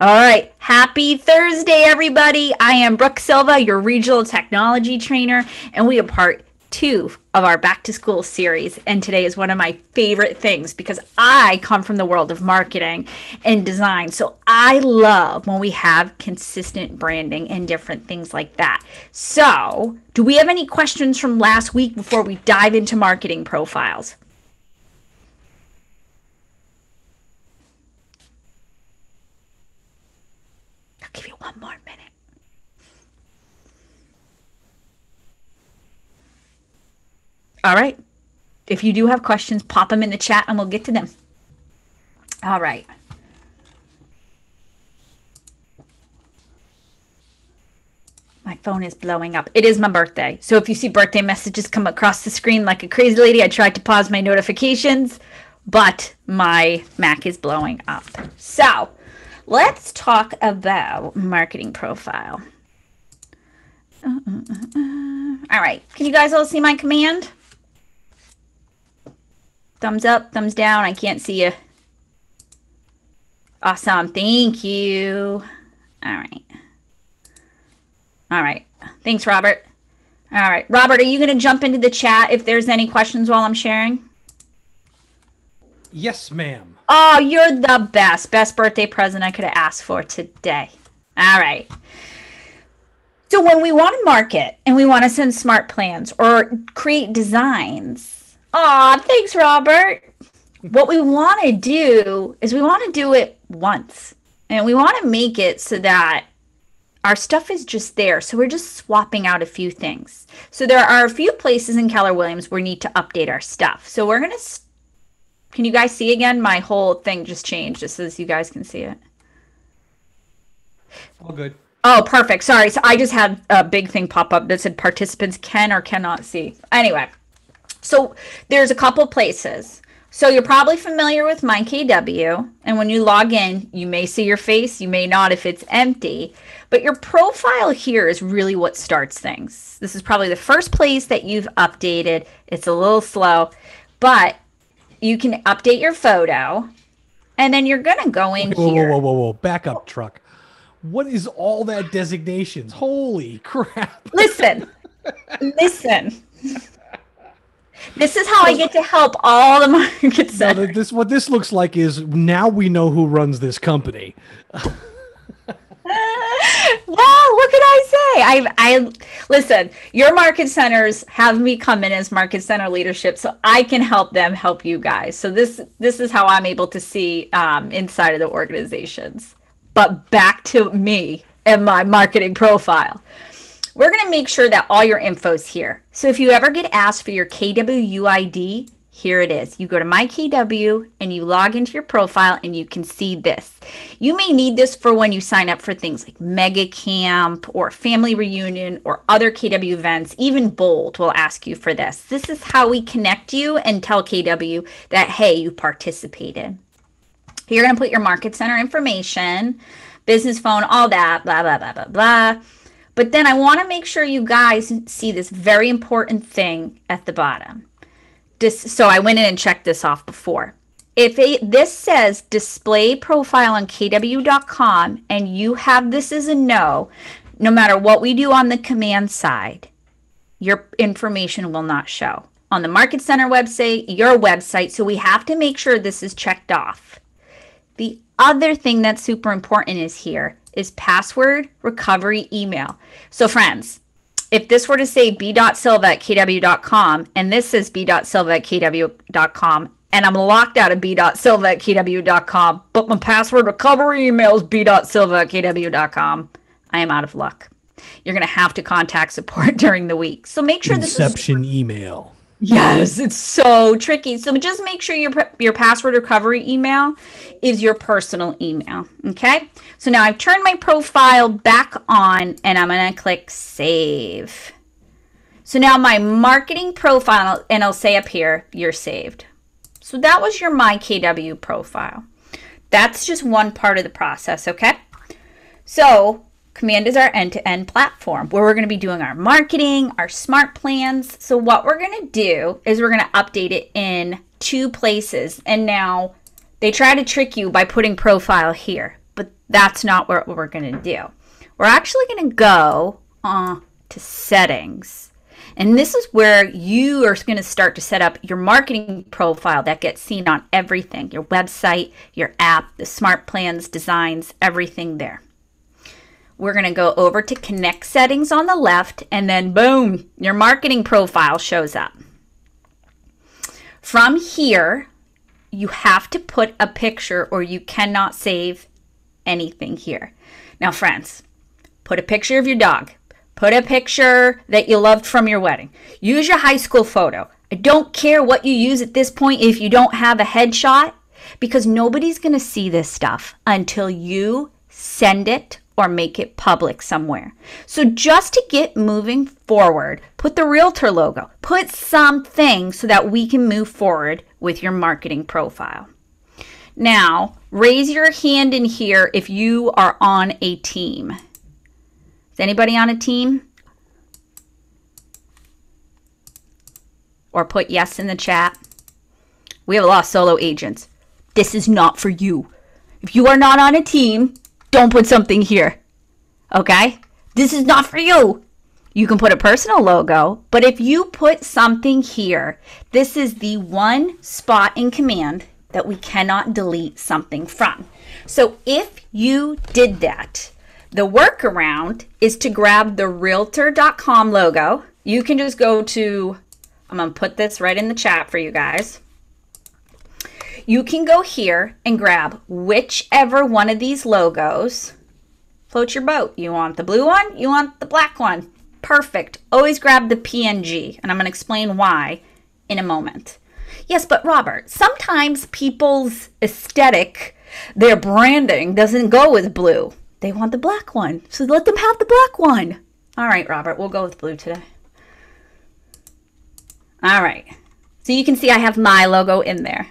All right. Happy Thursday, everybody. I am Brooke Silva, your regional technology trainer, and we are part two of our back to school series. And today is one of my favorite things because I come from the world of marketing and design. So I love when we have consistent branding and different things like that. So, do we have any questions from last week before we dive into marketing profiles? I'll give you one more minute. All right. If you do have questions, pop them in the chat and we'll get to them. All right. My phone is blowing up. It is my birthday. So if you see birthday messages come across the screen like a crazy lady, I tried to pause my notifications, but my Mac is blowing up. So let's talk about marketing profile. All right. Can you guys all see my command? Thumbs up, thumbs down. I can't see you. Awesome. Thank you. All right. All right. Thanks, Robert. All right. Robert, are you going to jump into the chat if there's any questions while I'm sharing? Yes, ma'am. Oh, you're the best. Best birthday present I could have asked for today. All right. So, when we want to market and we want to send smart plans or create designs, aw, thanks, Robert. What we want to do is we want to do it once and we want to make it so that our stuff is just there. So we're just swapping out a few things. So there are a few places in Keller Williams where we need to update our stuff. So we're going to, can you guys see again? My whole thing just changed just as you guys can see it. All good. Oh, perfect. Sorry. So I just had a big thing pop up that said participants can or cannot see. Anyway, so there's a couple places. So you're probably familiar with MyKW, and when you log in, you may see your face, you may not if it's empty, but your profile here is really what starts things. This is probably the first place that you've updated. It's a little slow, but you can update your photo, and then you're gonna go in Whoa, here. whoa, whoa, whoa, whoa! Back up, truck. What is all that designations? Holy crap! Listen, listen. This is how I get to help all the market Now, centers. th- this what this looks like is now we know who runs this company. well, what can I say? I, I listen. Your market centers have me come in as market center leadership, so I can help them help you guys. So this this is how I'm able to see um, inside of the organizations. But back to me and my marketing profile. We're going to make sure that all your info's here. So if you ever get asked for your KWUID, here it is. You go to my KW and you log into your profile and you can see this. You may need this for when you sign up for things like Mega Camp or Family Reunion or other KW events. Even Bold will ask you for this. This is how we connect you and tell KW that, hey, you participated. You're going to put your market center information, business phone, all that, blah, blah, blah, blah, blah. But then I want to make sure you guys see this very important thing at the bottom. Dis- so I went in and checked this off before. If it, this says display profile on kw.com and you have this as a no, no matter what we do on the command side, your information will not show. On the Market Center website, your website, so we have to make sure this is checked off. The other thing that's super important is here is password recovery email. So, friends, if this were to say b.silva at kw.com and this says b.silva at kw.com and I'm locked out of b.silva at kw.com, but my password recovery email is b.silva at kw.com, I am out of luck. You're going to have to contact support during the week. So make sure this is Inception email. Yes, it's so tricky. So just make sure your your password recovery email is your personal email. Okay. So now I've turned my profile back on, and I'm gonna click save. So now my marketing profile, and I'll say up here, you're saved. So that was your My KW profile. That's just one part of the process. Okay. So Command is our end to end platform where we're going to be doing our marketing, our smart plans. So, what we're going to do is we're going to update it in two places. And now they try to trick you by putting profile here, but That's not what we're going to do. We're actually going to go uh, to settings. And this is where you are going to start to set up your marketing profile that gets seen on everything your website, your app, the smart plans, designs, everything there. We're going to go over to connect settings on the left, and then boom, your marketing profile shows up. From here, you have to put a picture or you cannot save anything here. Now, friends, put a picture of your dog. Put a picture that you loved from your wedding. Use your high school photo. I don't care what you use at this point if you don't have a headshot because nobody's going to see this stuff until you send it or make it public somewhere. So just to get moving forward, put the realtor logo, put something so that we can move forward with your marketing profile. Now, raise your hand in here if you are on a team. Is anybody on a team? Or put yes in the chat. We have a lot of solo agents. This is not for you. If you are not on a team, don't put something here. Okay? This is not for you. You can put a personal logo, but if you put something here, this is the one spot in command that we cannot delete something from. So if you did that, the workaround is to grab the realtor.com logo. You can just go to, I'm going to put this right in the chat for you guys. You can go here and grab whichever one of these logos floats your boat. You want the blue one? You want the black one? Perfect. Always grab the PNG, and I'm going to explain why in a moment. Yes, but Robert, sometimes people's aesthetic, their branding doesn't go with blue. They want the black one. So let them have the black one. All right, Robert, we'll go with blue today. All right. So you can see I have my logo in there.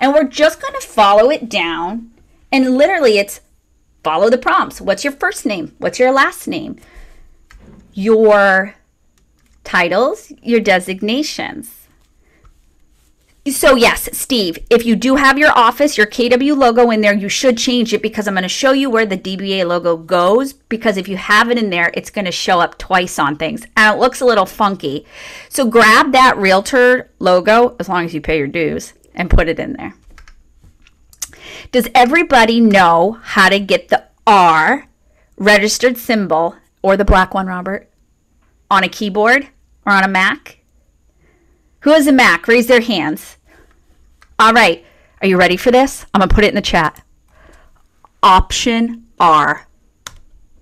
And we're just going to follow it down. And literally, it's follow the prompts. What's your first name? What's your last name? Your titles, your designations. So, yes, Steve, if you do have your office, your KW logo in there, you should change it because I'm going to show you where the DBA logo goes. Because if you have it in there, it's going to show up twice on things and it looks a little funky. So, grab that realtor logo as long as you pay your dues and put it in there. Does everybody know how to get the R registered symbol or the black one, Robert, on a keyboard or on a Mac? Who has a Mac? Raise their hands. All right. Are you ready for this? I'm going to put it in the chat. Option R.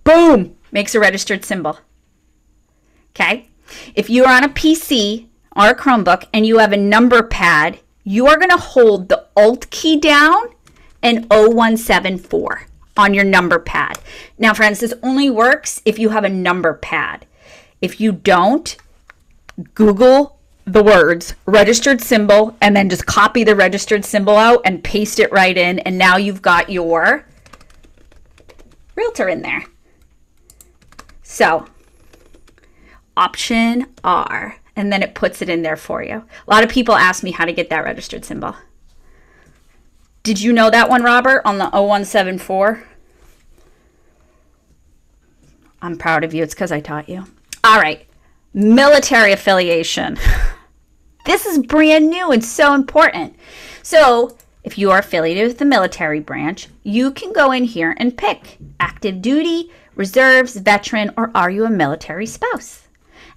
Boom! Makes a registered symbol. Okay? If you are on a PC or a Chromebook and you have a number pad, you are going to hold the Alt key down and 0174 on your number pad. Now, friends, this only works if you have a number pad. If you don't, Google the words registered symbol and then just copy the registered symbol out and paste it right in. And now you've got your realtor in there. So, option R and then it puts it in there for you. A lot of people ask me how to get that registered symbol. Did you know that one, Robert, on the 0174? I'm proud of you. It's because I taught you. All right. Military affiliation. This is brand new and so important. So, if you are affiliated with the military branch, you can go in here and pick active duty, reserves, veteran, or are you a military spouse?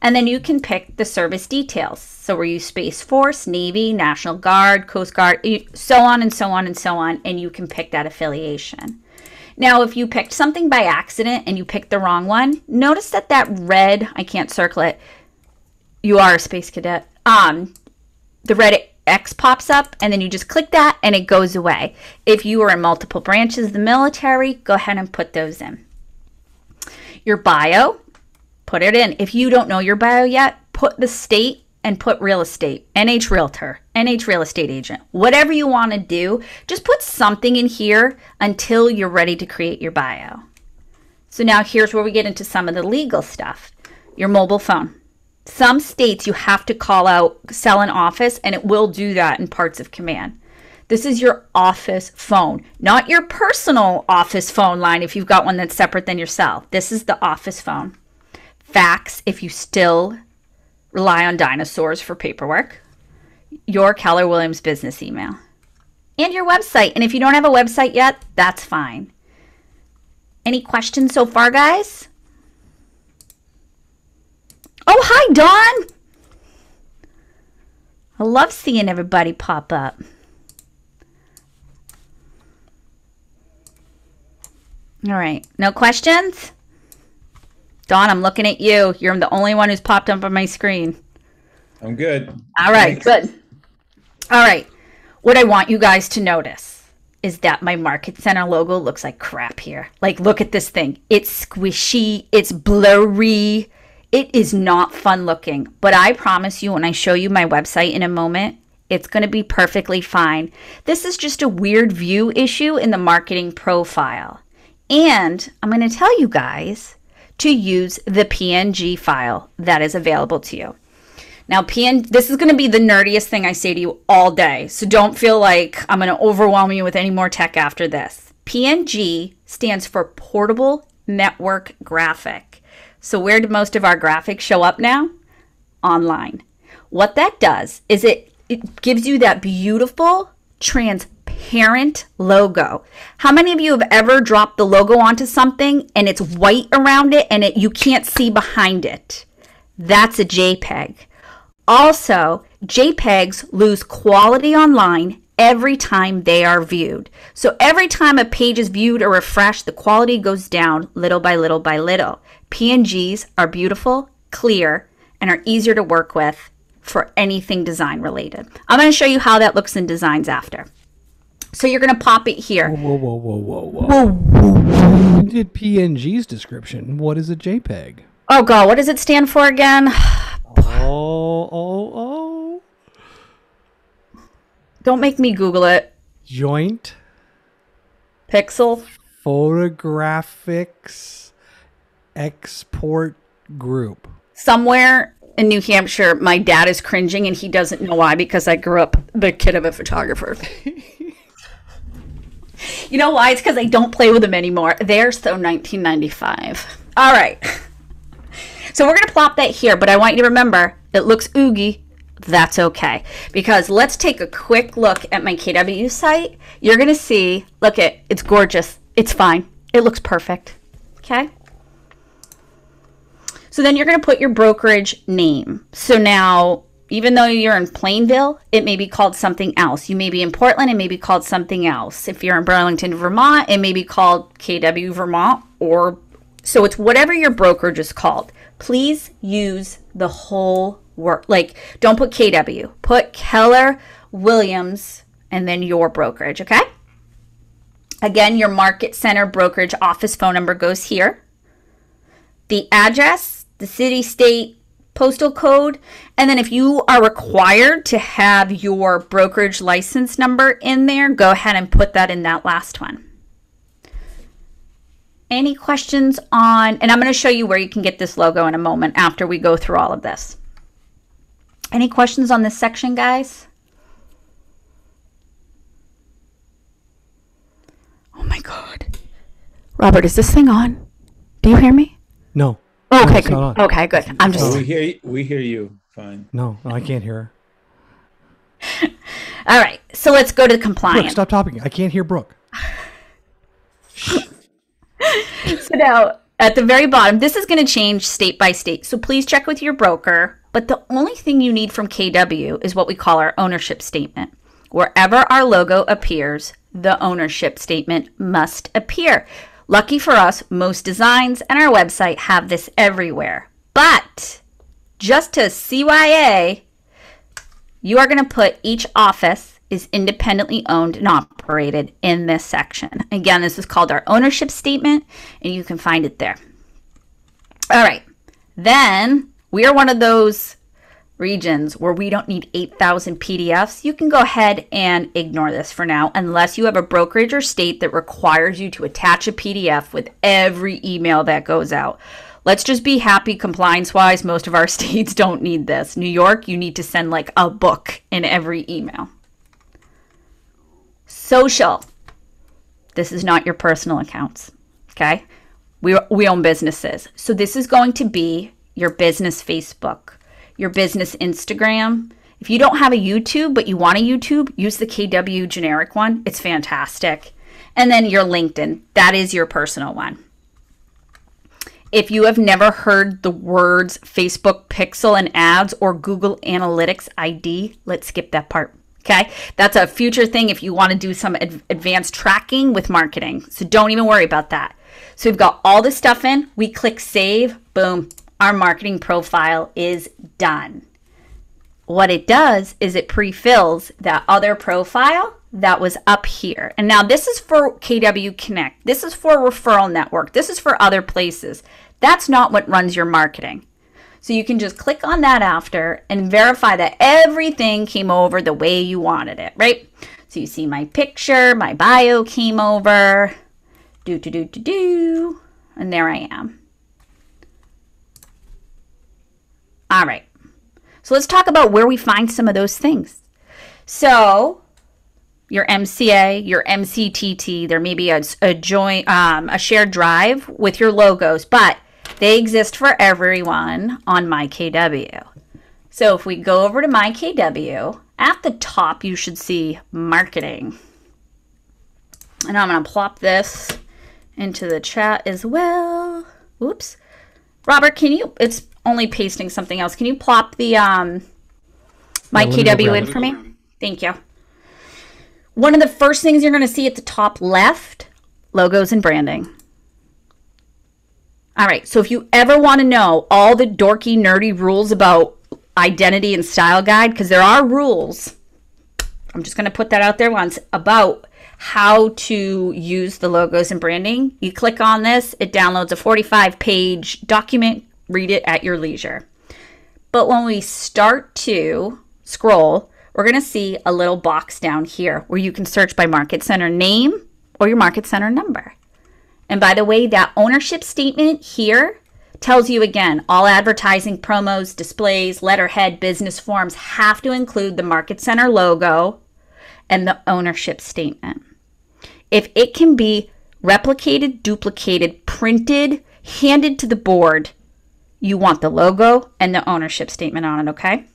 And then you can pick the service details. So were you Space Force, Navy, National Guard, Coast Guard, so on and so on and so on, and you can pick that affiliation. Now, if you picked something by accident and you picked the wrong one, notice that that red, I can't circle it, you are a space cadet, um, the red X pops up and then you just click that and it goes away. If you are in multiple branches of the military, go ahead and put those in. Your bio, put it in. If you don't know your bio yet, put the state and put real estate, NH Realtor, NH Real Estate Agent, whatever you want to do, just put something in here until you're ready to create your bio. So now here's where we get into some of the legal stuff. Your mobile phone. Some states you have to call out cell an office and it will do that in parts of command. This is your office phone, not your personal office phone line if you've got one that's separate than yourself. This is the office phone. Fax if you still rely on dinosaurs for paperwork. Your Keller Williams business email. And your website. And if you don't have a website yet, that's fine. Any questions so far, guys? Oh, hi, Dawn. I love seeing everybody pop up. All right. No questions? Dawn, I'm looking at you. You're the only one who's popped up on my screen. I'm good. All right, good. All right. What I want you guys to notice is that my Market Center logo looks like crap here. Like, look at this thing. It's squishy, it's blurry, it is not fun looking. But I promise you, when I show you my website in a moment, it's going to be perfectly fine. This is just a weird view issue in the marketing profile. And I'm going to tell you guys to use the PNG file that is available to you. Now, PN, this is going to be the nerdiest thing I say to you all day. So don't feel like I'm going to overwhelm you with any more tech after this. PNG stands for Portable Network Graphic. So, where do most of our graphics show up now? Online. What that does is it, it gives you that beautiful, transparent logo. How many of you have ever dropped the logo onto something and it's white around it and it, you can't see behind it? That's a JPEG. Also, JPEGs lose quality online every time they are viewed. So every time a page is viewed or refreshed, the quality goes down little by little by little. PNGs are beautiful, clear, and are easier to work with for anything design related. I'm going to show you how that looks in designs after. So you're going to pop it here. Whoa, whoa, whoa, whoa, whoa. You did PNG's description. What is a JPEG? Oh, God, what does it stand for again? Oh, oh, oh. Don't make me Google it. Joint Pixel. Photographics Export Group. Somewhere in New Hampshire, my dad is cringing and he doesn't know why because I grew up the kid of a photographer. you know why? It's because I don't play with them anymore. They're so 1995. All right. So we're going to plop that here, but I want you to remember it looks oogie. That's okay. Because let's take a quick look at my KW site. You're going to see, look at, it's gorgeous. It's fine. It looks perfect. Okay. So then you're going to put your brokerage name. So now, even though you're in Plainville, it may be called something else. You may be in Portland, it may be called something else. If you're in Burlington, Vermont, it may be called KW Vermont or so it's whatever your brokerage is called. Please use the whole word. Like, don't put KW. Put Keller Williams and then your brokerage, okay? Again, your market center brokerage office phone number goes here. The address, the city, state, postal code, and then if you are required to have your brokerage license number in there, go ahead and put that in that last one. Any questions on, and I'm going to show you where you can get this logo in a moment after we go through all of this. Any questions on this section, guys? Oh my God. Robert, is this thing on? Do you hear me? No. Oh, okay, it's good. Okay, good. I'm Oh, just we hear you, we hear you fine. No, I can't hear all right. So let's go to her. Brooke, compliance. stop talking. I can't hear Brooke. So now, at the very bottom, this is going to change state by state. So please check with your broker. But the only thing you need from KW is what we call our ownership statement. Wherever our logo appears, the ownership statement must appear. Lucky for us, most designs and our website have this everywhere. But just to CYA, you are going to put each office is independently owned and operated in this section. Again, this is called our ownership statement, and you can find it there. All right. Then we are one of those regions where we don't need 8,000 PDFs. You can go ahead and ignore this for now, unless you have a brokerage or state that requires you to attach a PDF with every email that goes out. Let's just be happy compliance wise. Most of our states don't need this. New York, you need to send like a book in every email. Social. This is not your personal accounts. Okay. We, we own businesses. So this is going to be your business Facebook, your business Instagram. If you don't have a YouTube, but you want a YouTube, use the KW generic one. It's fantastic. And then your LinkedIn. That is your personal one. If you have never heard the words Facebook Pixel and ads or Google Analytics ID, let's skip that part. Okay. That's a future thing if you want to do some ad- advanced tracking with marketing. So don't even worry about that. So we've got all this stuff in. We click save. Boom. Our marketing profile is done. What it does is it pre fills that other profile that was up here. And now this is for KW Connect. This is for referral network. This is for other places. That's not what runs your marketing. So you can just click on that after and verify that everything came over the way you wanted it, right? So you see my picture, my bio came over, do, do, do, do, do, and there I am. All right. So let's talk about where we find some of those things. So your MCA, your MCTT, there may be a, a joint, um, a shared drive with your logos, but they exist for everyone on MyKW. So if we go over to MyKW, at the top you should see marketing. And I'm going to plop this into the chat as well. Oops. Robert, can you, it's only pasting something else. Can you plop the um, my kw in for me? Thank you. One of the first things you're going to see at the top left, logos and branding. All right, so if you ever want to know all the dorky, nerdy rules about identity and style guide, because there are rules, I'm just going to put that out there once about how to use the logos and branding. You click on this, it downloads a 45 page document, read it at your leisure. But when we start to scroll, we're going to see a little box down here where you can search by market center name or your market center number. And by the way, that ownership statement here tells you again all advertising, promos, displays, letterhead, business forms have to include the Market Center logo and the ownership statement. If it can be replicated, duplicated, printed, handed to the board, you want the logo and the ownership statement on it, okay?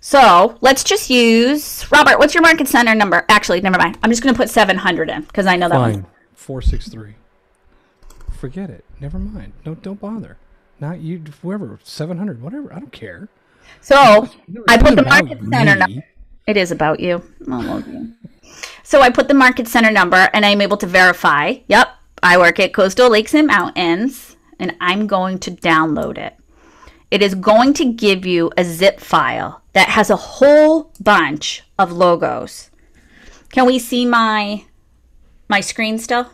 So let's just use Robert. What's your market center number? Actually, never mind. I'm just going to put 700 in because I know that Fine. one. Four six three. Forget it. Never mind. Don't don't bother. Not you. Whoever. Seven hundred. Whatever. I don't care. So I put the market center number. It is about you. You. So I put the market center number and I'm able to verify. Yep, I work at Coastal Lakes and Mountains and I'm going to download it. It is going to give you a zip file that has a whole bunch of logos. Can we see my my screen still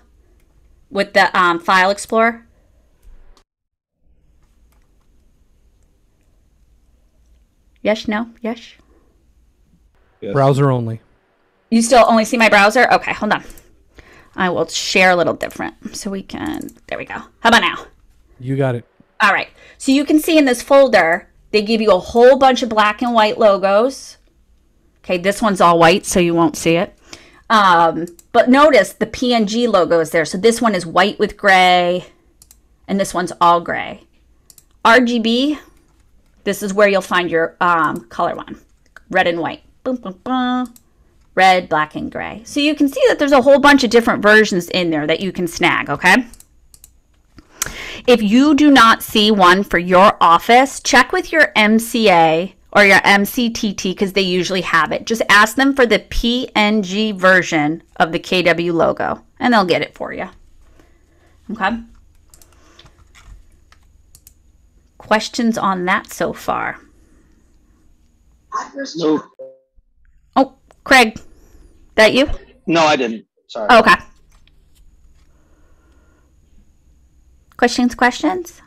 with the um, file explorer? Yes, no, yes. Yes. Browser only. You still only see my browser? Okay, hold on. I will share a little different so we can. There we go. How about now? You got it. All right. So you can see in this folder, they give you a whole bunch of black and white logos. Okay, this one's all white, so you won't see it. Um, but notice the PNG logo is there. So this one is white with gray, and this one's all gray. RGB, this is where you'll find your um, color one red and white. Boom, boom, boom. Red, black, and gray. So you can see that there's a whole bunch of different versions in there that you can snag, okay? If you do not see one for your office, check with your MCA or your MCTT because they usually have it. Just ask them for the PNG version of the KW logo and they'll get it for you. Okay? Questions on that so far? No, Oh, Craig, that you? no, I didn't. Sorry. Okay. Questions, questions?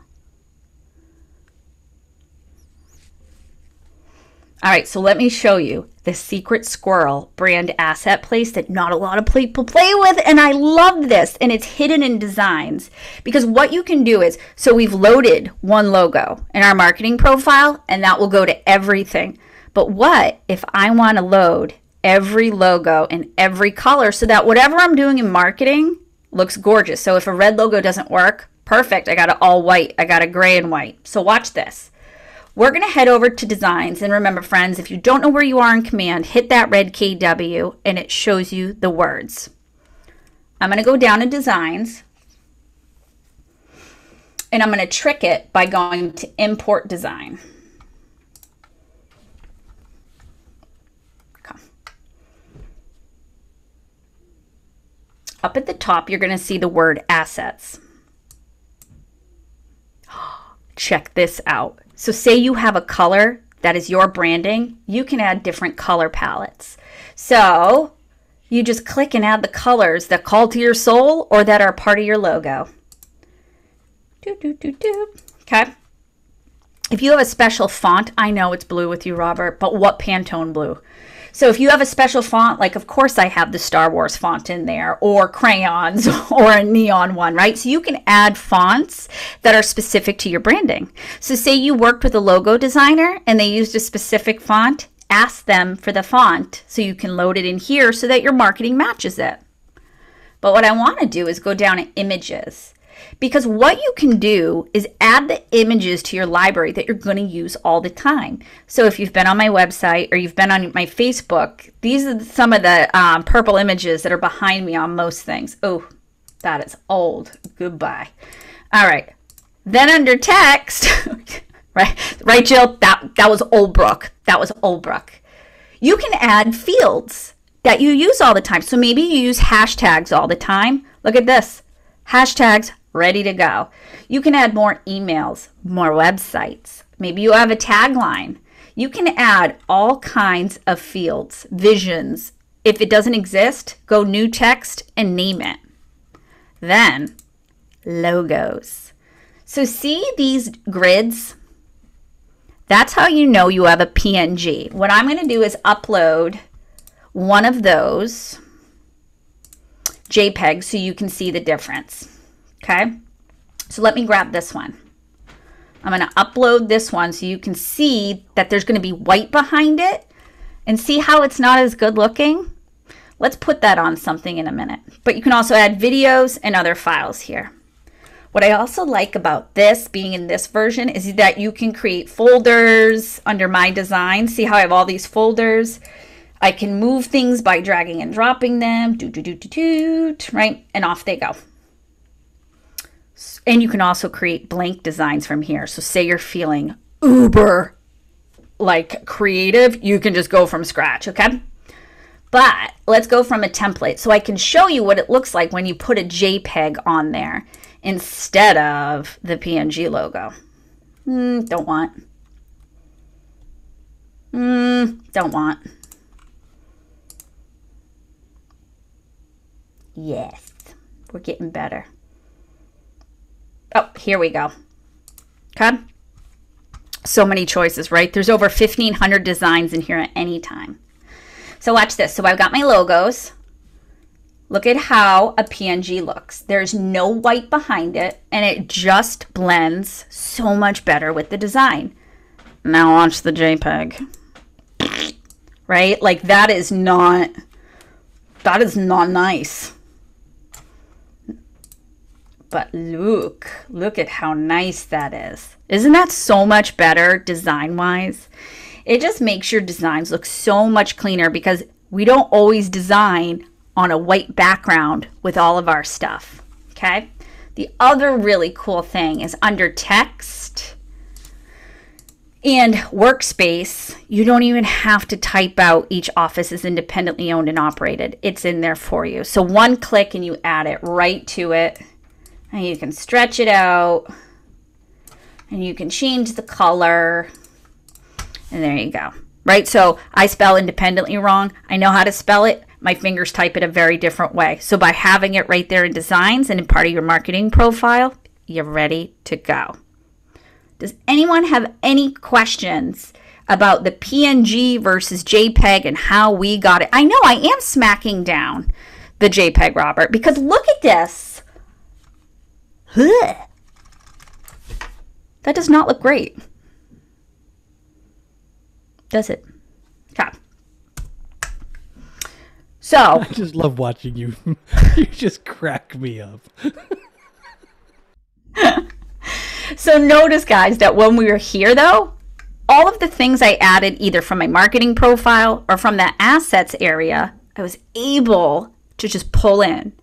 All right, so let me show you the Secret Squirrel brand asset place that not a lot of people play with. And I love this. And it's hidden in designs because what you can do is so we've loaded one logo in our marketing profile, and that will go to everything. But what if I want to load every logo in every color so that whatever I'm doing in marketing looks gorgeous. So if a red logo doesn't work, perfect. I got it all white. I got a gray and white. So watch this. We're going to head over to designs. And remember, friends, if you don't know where you are in command, hit that red KW and it shows you the words. I'm going to go down to designs and I'm going to trick it by going to import design. Up at the top, you're going to see the word assets. Check this out. So say you have a color that is your branding, you can add different color palettes. So you just click and add the colors that call to your soul or that are part of your logo. Okay. If you have a special font, I know it's blue with you, Robert, but what Pantone blue? So if you have a special font, like of course I have the Star Wars font in there or crayons or a neon one, right? So you can add fonts that are specific to your branding. So say you worked with a logo designer and they used a specific font, ask them for the font so you can load it in here so that your marketing matches it. But what I want to do is go down to images because what you can do is add the images to your library that you're going to use all the time. So if you've been on my website or you've been on my Facebook, these are some of the um, purple images that are behind me on most things. Oh, that is old. Goodbye. All right. Then under text, right, right, Jill? That that was Old Brooke. That was Old Brooke. You can add fields that you use all the time. So maybe you use hashtags all the time. Look at this. Hashtags ready to go. You can add more emails, more websites. Maybe you have a tagline. You can add all kinds of fields, visions. If it doesn't exist, go new text and name it. Then, logos. So, see these grids? That's how you know you have a PNG. What I'm going to do is upload one of those JPEGs so you can see the difference. Okay, so let me grab this one. I'm going to upload this one so you can see that there's going to be white behind it and see how it's not as good looking. Let's put that on something in a minute. But you can also add videos and other files here. What I also like about this being in this version is that you can create folders under my design. See how I have all these folders? I can move things by dragging and dropping them, do, do, do, do, do, right? And off they go. And you can also create blank designs from here. So say you're feeling uber like creative, you can just go from scratch, okay? But let's go from a template so I can show you what it looks like when you put a JPEG on there instead of the PNG logo. Mm, don't want. Mm, don't want. Yes, we're getting better. Oh, here we go. Okay. So many choices, right? There's over 1,500 designs in here at any time. So watch this. So I've got my logos. Look at how a PNG looks. There's no white behind it, and it just blends so much better with the design. Now watch the JPEG. Right? Like that is not, that is not nice. But look, look at how nice that is. Isn't that so much better design wise? It just makes your designs look so much cleaner because we don't always design on a white background with all of our stuff. Okay. The other really cool thing is under text and workspace, you don't even have to type out each office is independently owned and operated. It's in there for you. So one click and you add it right to it and you can stretch it out and you can change the color. And there you go. Right? So I spell independently wrong. I know how to spell it. My fingers type it a very different way. So by having it right there in designs and in part of your marketing profile, you're ready to go. Does anyone have any questions about the PNG versus JPEG and how we got it? I know I am smacking down the JPEG, Robert, because look at this. That does not look great. Does it? Okay. So I just love watching you. you just crack me up. So notice, guys, that when we were here, though, all of the things I added either from my marketing profile or from that assets area, I was able to just pull in.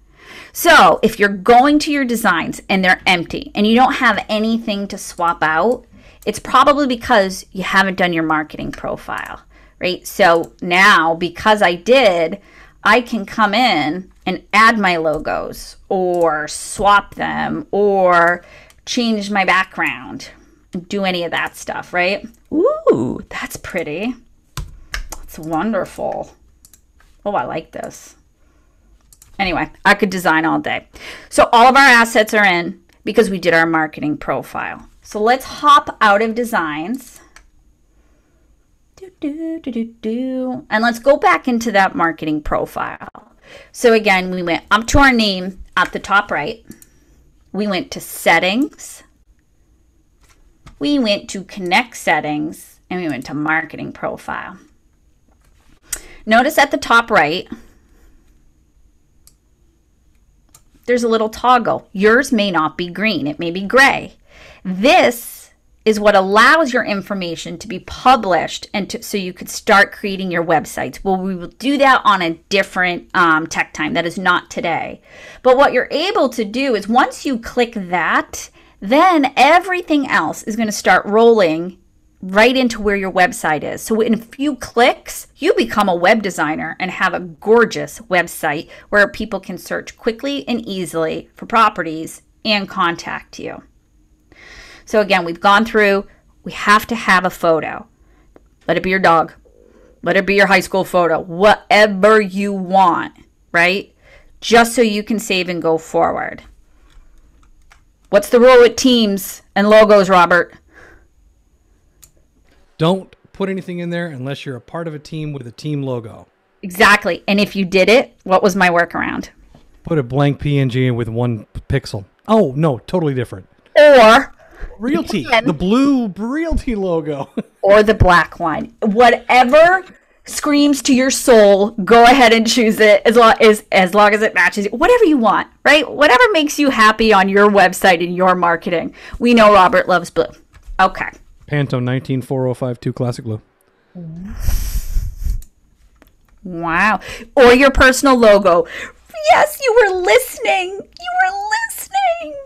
So if you're going to your designs and they're empty and you don't have anything to swap out, it's probably because you haven't done your marketing profile, right? So now, because I did, I can come in and add my logos or swap them or change my background, do any of that stuff, right? Ooh, that's pretty. That's wonderful. Oh, I like this. Anyway, I could design all day. So all of our assets are in because we did our marketing profile. So let's hop out of designs. Do, do, do, do, do. And let's go back into that marketing profile. So again, we went up to our name at the top right. We went to settings. We went to connect settings and we went to marketing profile. Notice at the top right, there's a little toggle. Yours may not be green, it may be gray. This is what allows your information to be published and to, so you could start creating your websites. Well, we will do that on a different um, tech time. That is not today. But what you're able to do is once you click that, then everything else is going to start rolling right into where your website is. So in a few clicks, you become a web designer and have a gorgeous website where people can search quickly and easily for properties and contact you. So again, we've gone through, we have to have a photo. Let it be your dog. Let it be your high school photo. Whatever you want, right? Just so you can save and go forward. What's the rule with teams and logos, Robert? Don't put anything in there unless you're a part of a team with a team logo. Exactly. And if you did it, what was my workaround? Put a blank PNG with one pixel. Oh, no, totally different. Or Realty, Again. the blue Realty logo. or the black one. Whatever screams to your soul, go ahead and choose it as long as as long as it matches whatever you want, right? Whatever makes you happy on your website and your marketing. We know Robert loves blue. Okay. Pantone 194052 Classic Blue. Wow. Or your personal logo. Yes, you were listening. You were listening.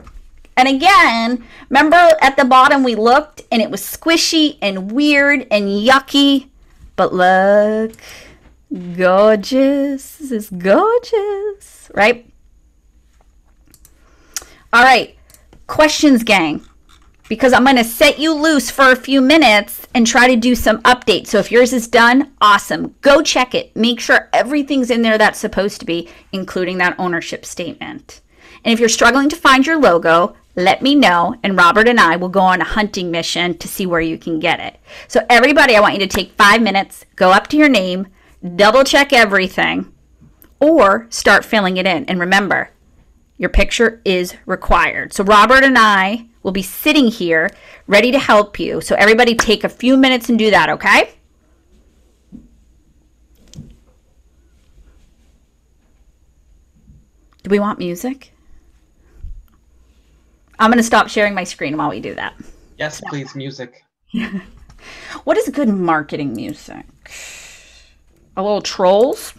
And again, remember at the bottom we looked and it was squishy and weird and yucky. But look, gorgeous. This is gorgeous, right? All right, questions, gang because I'm going to set you loose for a few minutes and try to do some updates. So if yours is done, awesome. Go check it. Make sure everything's in there that's supposed to be, including that ownership statement. And if you're struggling to find your logo, let me know, and Robert and I will go on a hunting mission to see where you can get it. So, everybody, I want you to take five minutes, go up to your name, double check everything, or start filling it in. And remember, your picture is required. So, Robert and I will be sitting here ready to help you. So, everybody take a few minutes and do that, okay? Do we want music? I'm going to stop sharing my screen while we do that. Yes, please, music. What is good marketing music? A little trolls?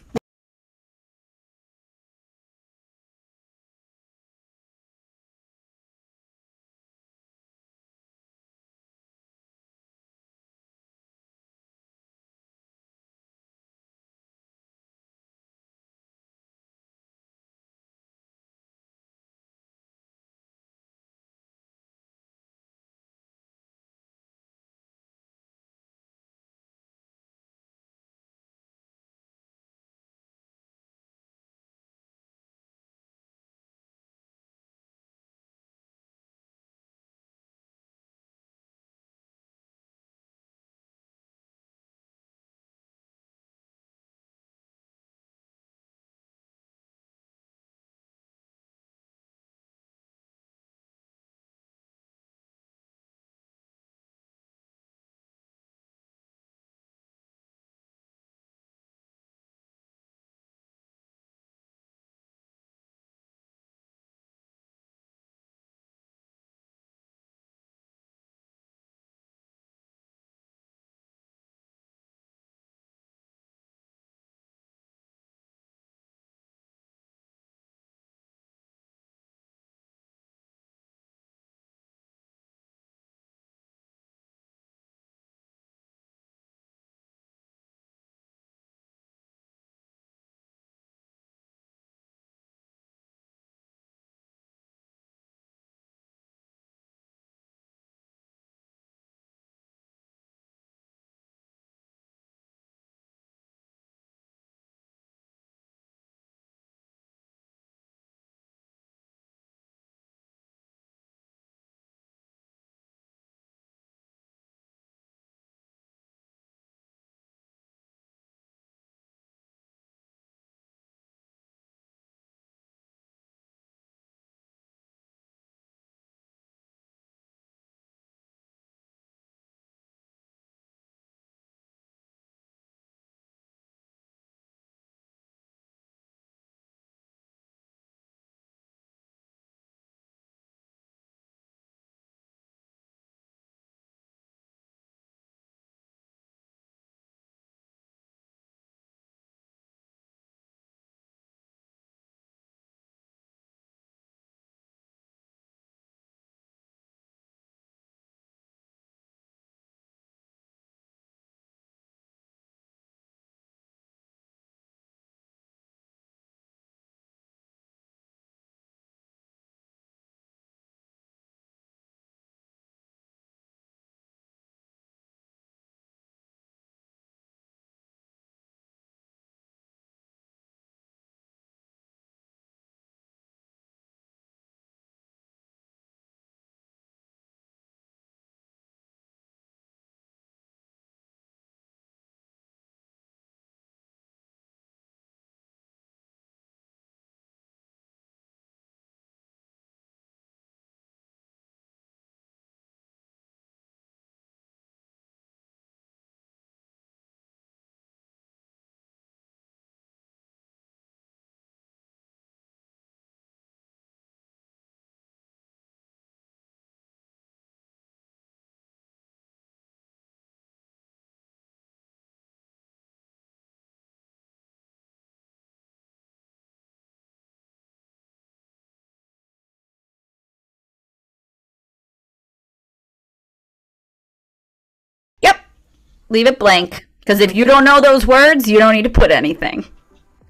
Leave it blank because if you don't know those words, you don't need to put anything.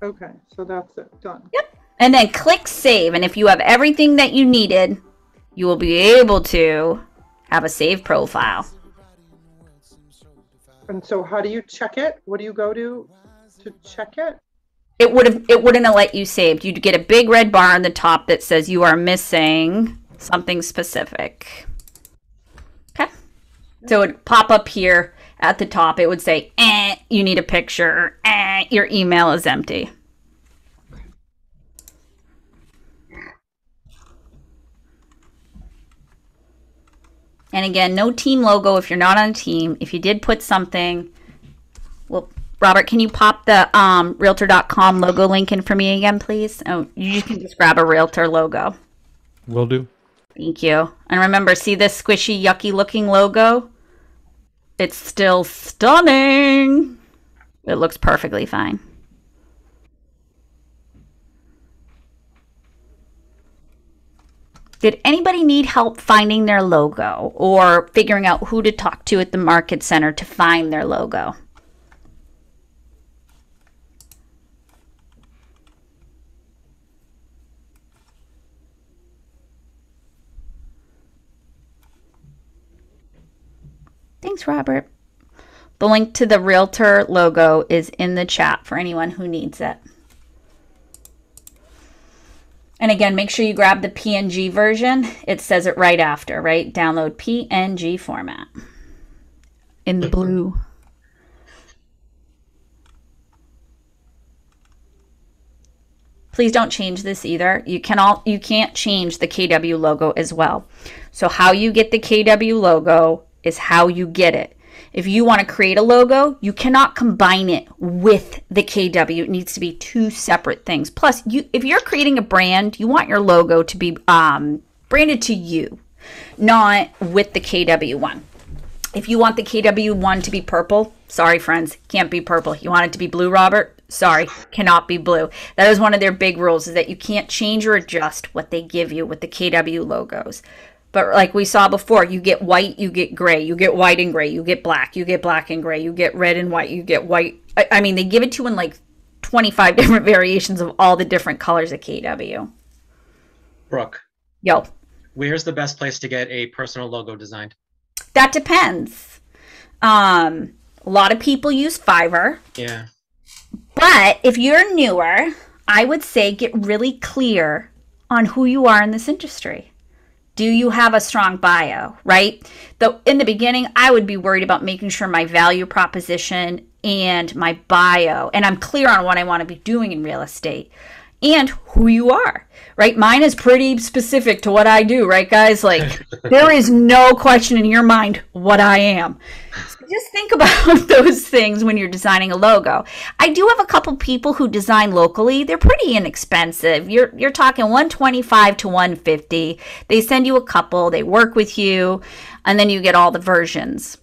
Okay, so that's it. Done. Yep. And then click save. And if you have everything that you needed, you will be able to have a save profile. And so how do you check it? What do you go to to check it? It would have it wouldn't have let you saved. You'd get a big red bar on the top that says you are missing something specific. Okay. So it would pop up here at the top. It would say, eh, you need a picture. Eh, your email is empty. And again, no team logo if you're not on a team. If you did put something, well, Robert, can you pop the um, realtor.com logo link in for me again, please? Oh, you can just grab a realtor logo. Will do. Thank you. And remember, see this squishy, yucky looking logo? It's still stunning. It looks perfectly fine. Did anybody need help finding their logo or figuring out who to talk to at the market center to find their logo? Thanks, Robert. The link to the Realtor logo is in the chat for anyone who needs it. And again, make sure you grab the PNG version. It says it right after, right? Download PNG format in the blue. Please don't change this either. You can all you can't change the KW logo as well. So how you get the KW logo is how you get it. If you want to create a logo, you cannot combine it with the KW. It needs to be two separate things. Plus, you if you're creating a brand, you want your logo to be um, branded to you, not with the KW one. If you want the KW one to be purple, sorry friends, can't be purple. You want it to be blue, Robert? Sorry, cannot be blue. That is one of their big rules is that you can't change or adjust what they give you with the KW logos. But like we saw before, you get white, you get gray, you get white and gray, you get black, you get black and gray, you get red and white, you get white. I, I mean, they give it to you in like 25 different variations of all the different colors of KW. Brooke, Yo, where's the best place to get a personal logo designed? that depends. Um, a lot of people use Fiverr. Yeah. But if you're newer, I would say get really clear on who you are in this industry. Do you have a strong bio, right? Though in the beginning, I would be worried about making sure my value proposition and my bio, and I'm clear on what I want to be doing in real estate and who you are, right? Mine is pretty specific to what I do, right, guys? Like, there is no question in your mind what I am. Just think about those things when you're designing a logo. I do have a couple people who design locally. They're pretty inexpensive. You're you're talking 125 to 150. They send you a couple, they work with you, and then you get all the versions.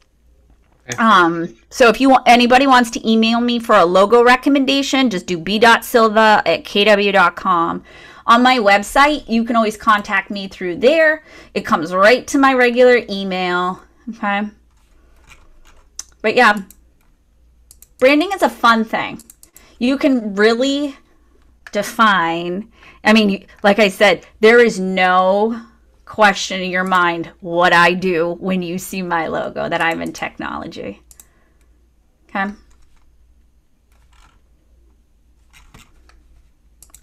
Um, so if you want anybody wants to email me for a logo recommendation, just do b.silva at kw.com. On my website, you can always contact me through there. It comes right to my regular email. Okay. But yeah, branding is a fun thing. You can really define, I mean, like I said, there is no question in your mind what I do when you see my logo that I'm in technology. Okay.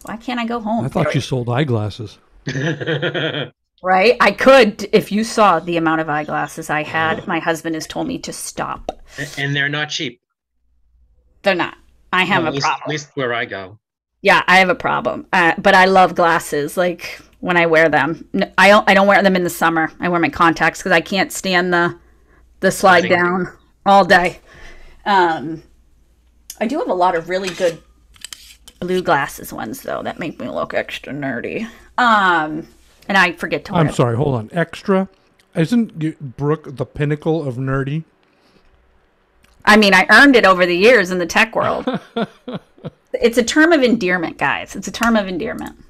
Why can't I go home? I thought you sold eyeglasses. Right? I could if you saw the amount of eyeglasses I had. My husband has told me to stop. and they're not cheap. They're not. I have Well, a least, problem. At least where I go. Yeah, I have a problem. Uh, but I love glasses. Like when I wear them, I don't. I don't wear them in the summer. I wear my contacts because I can't stand the the slide down all day. Um, I do have a lot of really good blue glasses ones though that make me look extra nerdy. Um, and I forget to. I'm them. sorry. Hold on. Extra. Isn't Brooke the pinnacle of nerdy? I mean, I earned it over the years in the tech world. it's a term of endearment, guys. It's a term of endearment.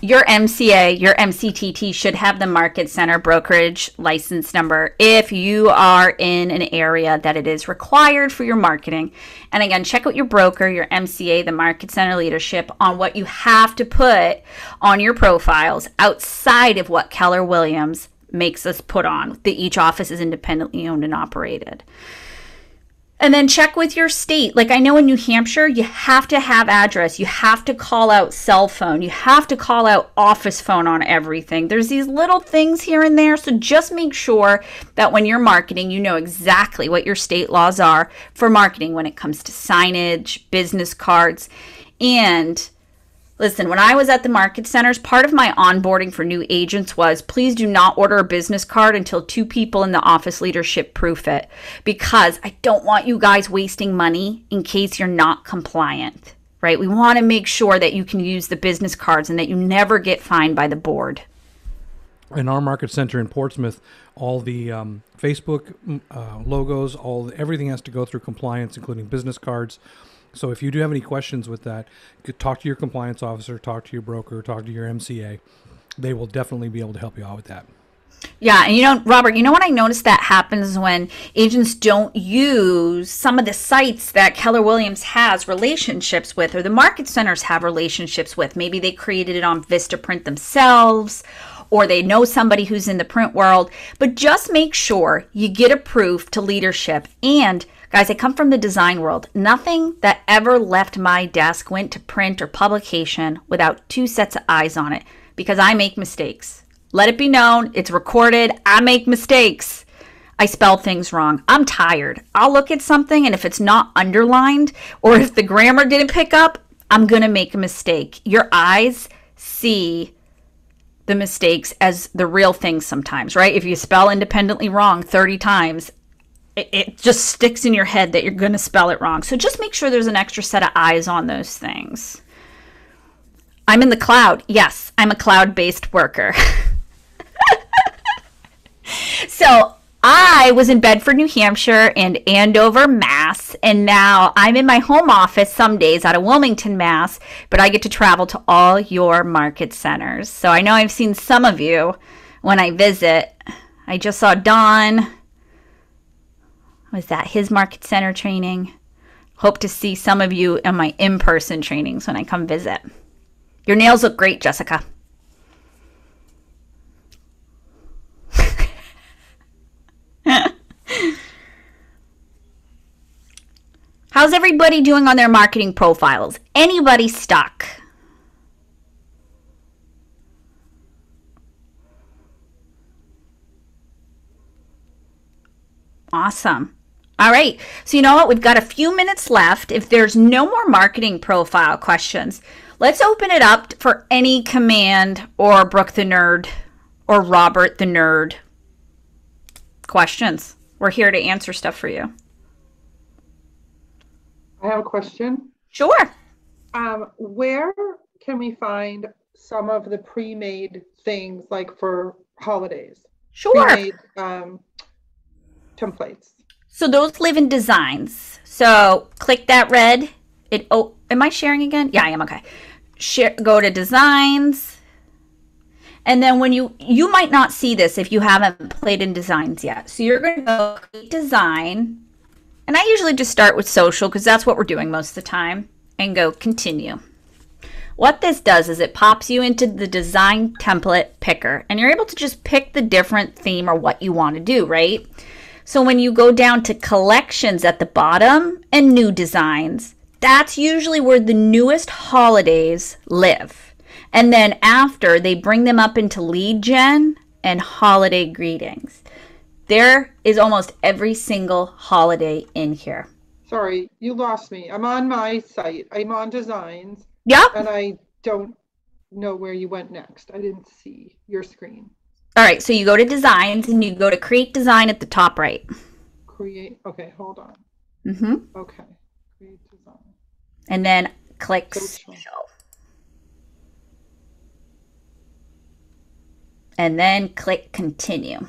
Your MCA, your MCTT should have the market center brokerage license number if you are in an area that it is required for your marketing. And again, check out your broker, your MCA, the market center leadership on what you have to put on your profiles outside of what Keller Williams makes us put on. that each office is independently owned and operated. And then check with your state. Like I know in New Hampshire, you have to have address. You have to call out cell phone. You have to call out office phone on everything. There's these little things here and there. So just make sure that when you're marketing, you know exactly what your state laws are for marketing when it comes to signage, business cards, and Listen, when I was at the market centers, part of my onboarding for new agents was please do not order a business card until two people in the office leadership proof it because I don't want you guys wasting money in case you're not compliant, right? We want to make sure that you can use the business cards and that you never get fined by the board. In our market center in Portsmouth, all the um, Facebook uh, logos, all everything has to go through compliance, including business cards. So if you do have any questions with that, talk to your compliance officer, talk to your broker, talk to your MCA. They will definitely be able to help you out with that. Yeah, and you know, Robert, you know what I noticed that happens when agents don't use some of the sites that Keller Williams has relationships with or the market centers have relationships with. Maybe they created it on Vistaprint themselves or they know somebody who's in the print world, but just make sure you get approved to leadership and Guys, I come from the design world. Nothing that ever left my desk went to print or publication without two sets of eyes on it because I make mistakes. Let it be known, it's recorded. I make mistakes. I spell things wrong. I'm tired. I'll look at something and if it's not underlined or if the grammar didn't pick up, I'm going to make a mistake. Your eyes see the mistakes as the real thing sometimes, right? If you spell independently wrong 30 times, it, it just sticks in your head that you're going to spell it wrong. So just make sure there's an extra set of eyes on those things. I'm in the cloud. Yes, I'm a cloud based worker. so I was in Bedford, New Hampshire and Andover, Mass. And now I'm in my home office some days out of Wilmington, Mass. But I get to travel to all your market centers. So I know I've seen some of you when I visit. I just saw Don was that his market center training. Hope to see some of you in my in person trainings when I come visit. Your nails look great, Jessica. How's everybody doing on their marketing profiles? Anybody stuck? Awesome. All right. So, you know what? We've got a few minutes left. If there's no more marketing profile questions, let's open it up for any command or Brooke the Nerd or Robert the Nerd questions. We're here to answer stuff for you. I have a question. Sure. Um, where can we find some of the pre-made things like for holidays? Sure. Pre-made um, templates. So those live in designs. So click that red. It oh, am I sharing again? Yeah, I am. Okay. Share, go to designs. And then when you you might not see this if you haven't played in designs yet. So you're going to go create design. And I usually just start with social because that's what we're doing most of the time and go continue. What this does is it pops you into the design template picker and you're able to just pick the different theme or what you want to do, right? So when you go down to collections at the bottom and new designs, that's usually where the newest holidays live. And then after, they bring them up into lead gen and holiday greetings. There is almost every single holiday in here. Sorry, you lost me. I'm on my site. I'm on designs. Yep. And I don't know where you went next. I didn't see your screen. All right, so you go to designs and you go to create design at the top right. Create, okay, hold on. Mm-hmm. Okay, create design. And then click Social. show. And then click continue.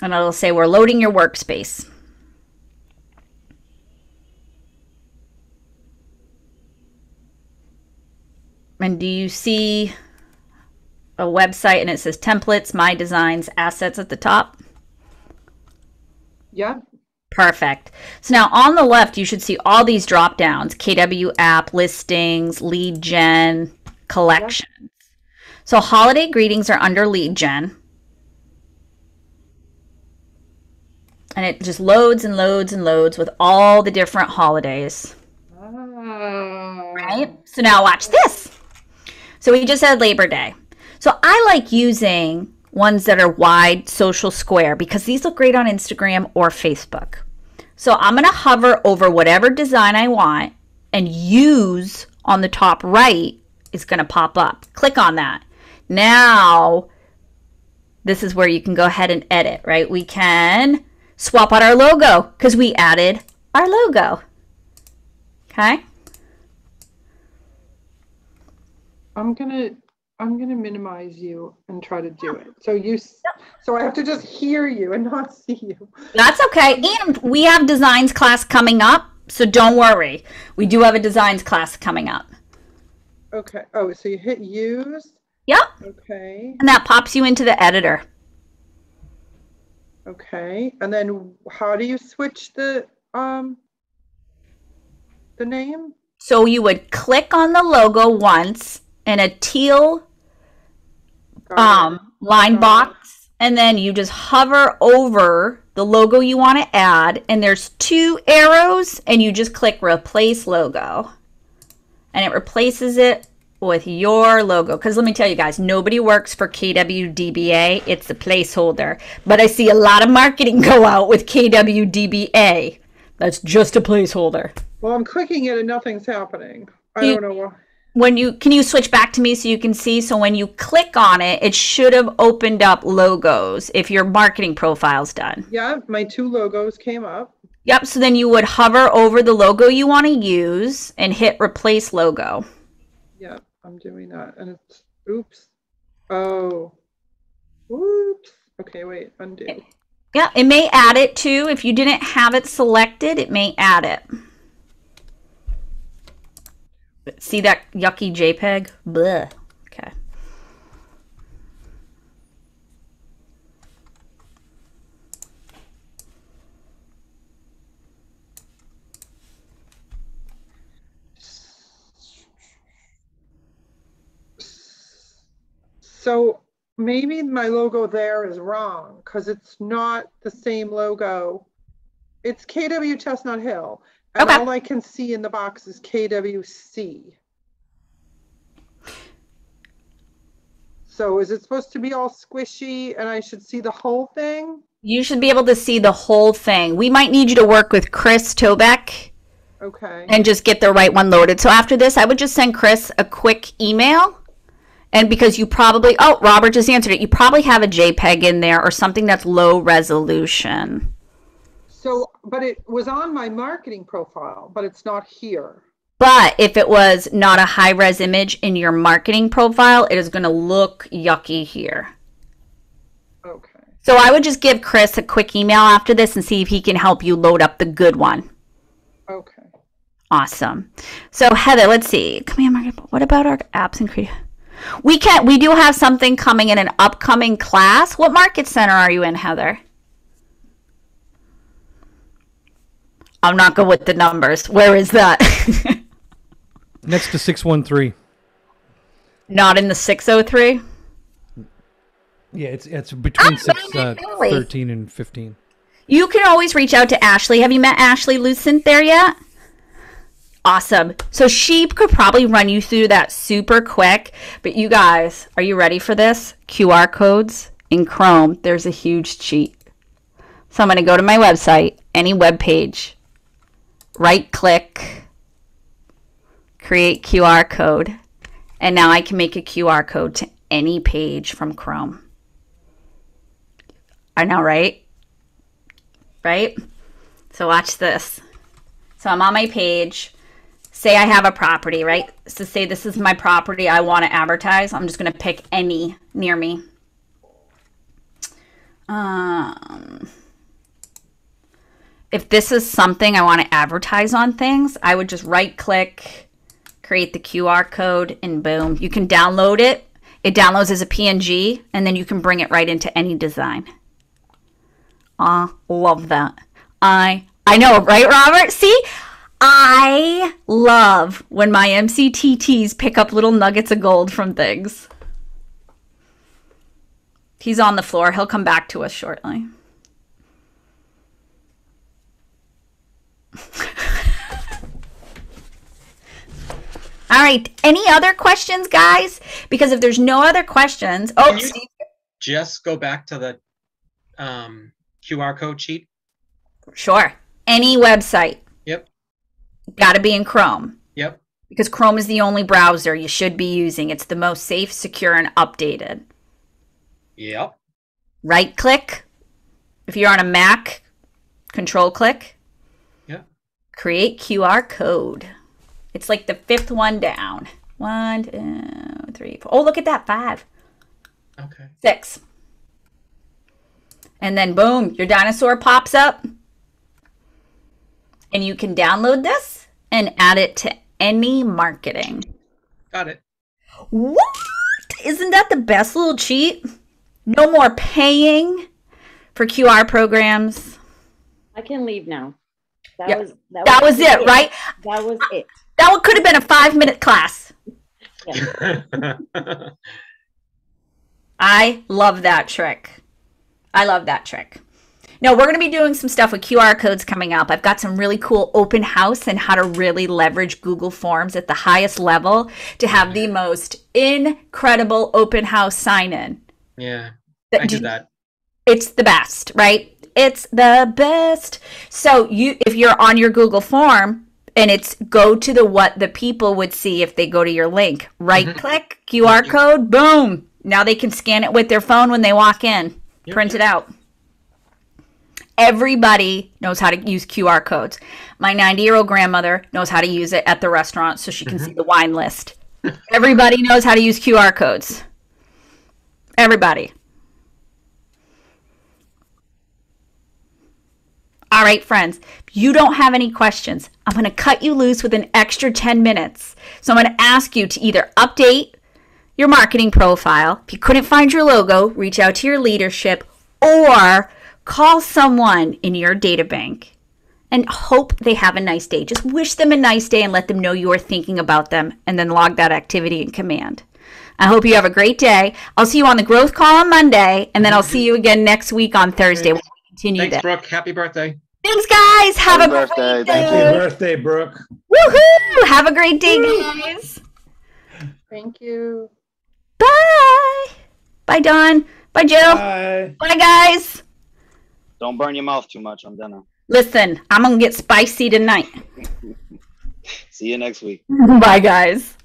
And it'll say we're loading your workspace. And do you see a website and it says templates, my designs, assets at the top? Yeah, Perfect. So now on the left, you should see all these drop downs KW app, listings, lead gen, collections. So holiday greetings are under lead gen. And it just loads and loads and loads with all the different holidays. Ah. Right? So now watch this. So we just had Labor Day. So I like using ones that are wide social square because these look great on Instagram or Facebook. So I'm going to hover over whatever design I want and use on the top right is going to pop up. Click on that. Now, this is where you can go ahead and edit, right? We can swap out our logo because we added our logo. Okay? I'm gonna, I'm gonna minimize you and try to do it. So you, s- so I have to just hear you and not see you. That's okay. And we have designs class coming up, so don't worry. We do have a designs class coming up. Okay, oh, so you hit use, Yep. okay, And that pops you into the editor. okay, and then how do you switch the, um, the name? So you would click on the logo once and a teal. Um, line Got it. box, and then you just hover over the logo you want to add, and there's two arrows, and you just click replace logo, and it replaces it with your logo. Because let me tell you guys, nobody works for KWDBA; it's a placeholder. But I see a lot of marketing go out with KWDBA. That's just a placeholder. Well, I'm clicking it and nothing's happening. I You- don't know why. When you can you switch back to me so you can see so when you click on it it should have opened up logos if your marketing profile's done Yeah, my two logos came up. yep so then you would hover over the logo you want to use and hit replace logo Yeah, I'm doing that. And it's, oops. Oh. Oops. Okay, wait, undo. yeah it may add it too if you didn't have it selected it may add it see that yucky jpeg Bleh. okay So maybe my logo there is wrong because it's not the same logo. It's KW Chestnut Hill. And Okay. all I can see in the box is KWC. So is it supposed to be all squishy and I should see the whole thing? you should be able to see the whole thing we might need you to work with chris tobeck Okay. and just get the right one loaded. So after this, I would just send Chris a quick email. And because you probably, oh, Robert just answered it, you probably have a JPEG in there or something that's low resolution. So, but it was on my marketing profile, but it's not here. But if it was not a high res image in your marketing profile, it is going to look yucky here. Okay. So I would just give Chris a quick email after this and see if he can help you load up the good one. Okay. Awesome. So Heather, let's see. Come here, Margaret. What about our apps and create? We can't. We do have something coming in an upcoming class. What market center are you in, Heather? I'm not good with the numbers. Where is that? Next to 613. not in the 603. Yeah, it's it's between Oh, six, uh, 13 and 15. You can always reach out to Ashley. Have you met Ashley Lucent there yet? Awesome. So she could probably run you through that super quick. But you guys, are you ready for this? QR codes in Chrome. There's a huge cheat. So I'm going to go to my website, any web page, right click, create QR code. And now I can make a QR code to any page from Chrome. I know, right? right? So watch this. So I'm on my page. Say I have a property, right? So say this is my property I want to advertise. I'm just going to pick any near me. Um, if this is something I want to advertise on things, I would just right click, create the QR code, and boom, you can download it. It downloads as a PNG, and then you can bring it right into any design. Ah, love that. I I know, right, Robert? See, I love when my MCTTs pick up little nuggets of gold from things. He's on the floor. He'll come back to us shortly. All right. Any other questions, guys? Because if there's no other questions, oh, Just go back to the um, QR code sheet. sure. Any website. Yep. Got to be in Chrome Yep. because Chrome is the only browser you should be using. It's the most safe, secure, and updated. Yep. Right click. If you're on a Mac, control click. Yep. Create QR code. It's like the fifth one down. One, two, three, four. Oh, look at that. Five, Okay. six. And then boom, your dinosaur pops up. And you can download this and add it to any marketing. Got it. What? Isn't that the best little cheat? No more paying for QR programs. I can leave now. That Yeah, was that, That was it, right? That was it. That one could have been a five minute class. I love that trick. I love that trick. No, we're going to be doing some stuff with QR codes coming up. I've got some really cool open house and how to really leverage Google Forms at the highest level to have the most incredible open house sign in. yeah. I do- that. it's the best, right? It's the best. So you if you're on your Google form and it's go to the what the people would see if they go to your link. Right Mhm. click, QR code, boom. Now they can scan it with their phone when they walk in. Yep, Print it out. Everybody knows how to use QR codes. My 90 year old grandmother knows how to use it at the restaurant so she can see the wine list. Everybody knows how to use QR codes. Everybody. All right, friends, if you don't have any questions, I'm going to cut you loose with an extra 10 minutes. So I'm going to ask you to either update your marketing profile. If you couldn't find your logo, reach out to your leadership or call someone in your data bank and hope they have a nice day. Just wish them a nice day and let them know you are thinking about them and then log that activity in command. I hope you have a great day. I'll see you on the growth call on Monday and then I'll see you again next week on Thursday. We'll continue Thanks, that. Brooke. Happy birthday. Thanks, guys. Have Happy a birthday. great Thank day. you. Happy birthday, Brooke. Woohoo! Have a great day, guys. Thank you. Bye. Bye, Don. Bye, Jill. Bye. Bye, guys. Don't burn your mouth too much on dinner. Listen, I'm going to get spicy tonight. See you next week. Bye, guys.